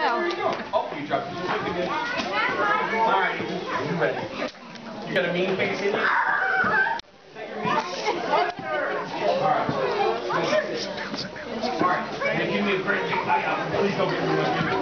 Oh, you dropped your stick again. Alright, you ready. You got a mean face in you? Alright. Alright. Give me a break. Please don't give me one.